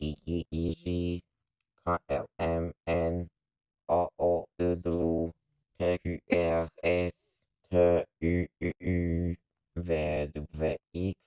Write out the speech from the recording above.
G E E Z K L M N A O W P Q R S T U U U V W X